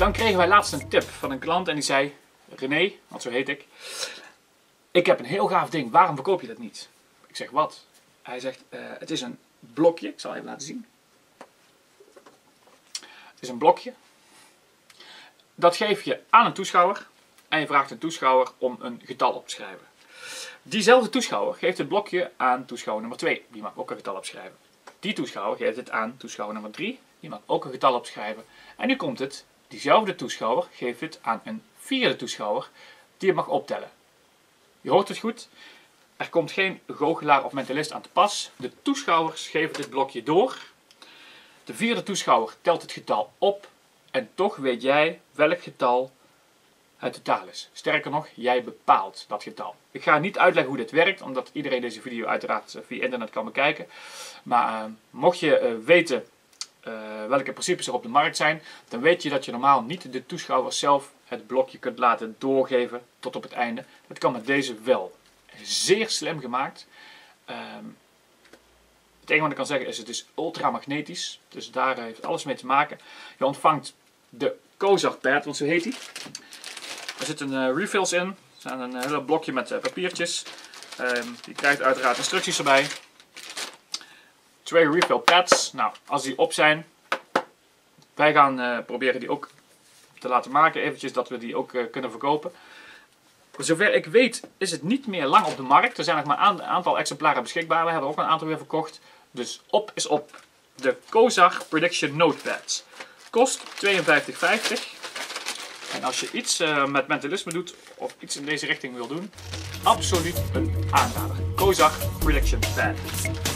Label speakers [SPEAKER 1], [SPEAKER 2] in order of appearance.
[SPEAKER 1] Dan kregen wij laatst een tip van een klant en die zei, René, want zo heet ik, ik heb een heel gaaf ding, waarom verkoop je dat niet? Ik zeg, wat? Hij zegt, eh, het is een blokje, ik zal even laten zien. Het is een blokje. Dat geef je aan een toeschouwer en je vraagt een toeschouwer om een getal op te schrijven. Diezelfde toeschouwer geeft het blokje aan toeschouwer nummer 2, die mag ook een getal opschrijven. Die toeschouwer geeft het aan toeschouwer nummer 3, die mag ook een getal opschrijven. En nu komt het, diezelfde toeschouwer geeft het aan een vierde toeschouwer, die het mag optellen. Je hoort het goed, er komt geen goochelaar of mentalist aan te pas. De toeschouwers geven dit blokje door. De vierde toeschouwer telt het getal op en toch weet jij welk getal het totaal is. Sterker nog, jij bepaalt dat getal. Ik ga niet uitleggen hoe dit werkt, omdat iedereen deze video uiteraard eh, via internet kan bekijken. Maar uh, mocht je uh, weten welke principes er op de markt zijn, dan weet je dat je normaal niet de toeschouwer zelf het blokje kunt laten doorgeven tot op het einde. Dat kan met deze wel. Zeer slim gemaakt. Um, het enige wat ik kan zeggen is het is ultramagnetisch. Dus daar heeft alles mee te maken. Je ontvangt de Kozar pad, want zo heet die. Er zitten uh, refills in. Er zijn een hele blokje met uh, papiertjes. Um, je krijgt uiteraard instructies erbij. Twee refill pads. Nou, als die op zijn, wij gaan uh, proberen die ook te laten maken. Eventjes dat we die ook kunnen verkopen. Zover ik weet is het niet meer lang op de markt. Er zijn nog maar een aantal exemplaren beschikbaar. We hebben ook een aantal weer verkocht. Dus op is op. De Kozar Prediction Notepads. Kost 52,50. En als je iets uh, met mentalisme doet of iets in deze richting wil doen, absoluut een aanrader. Kozar Prediction Pad.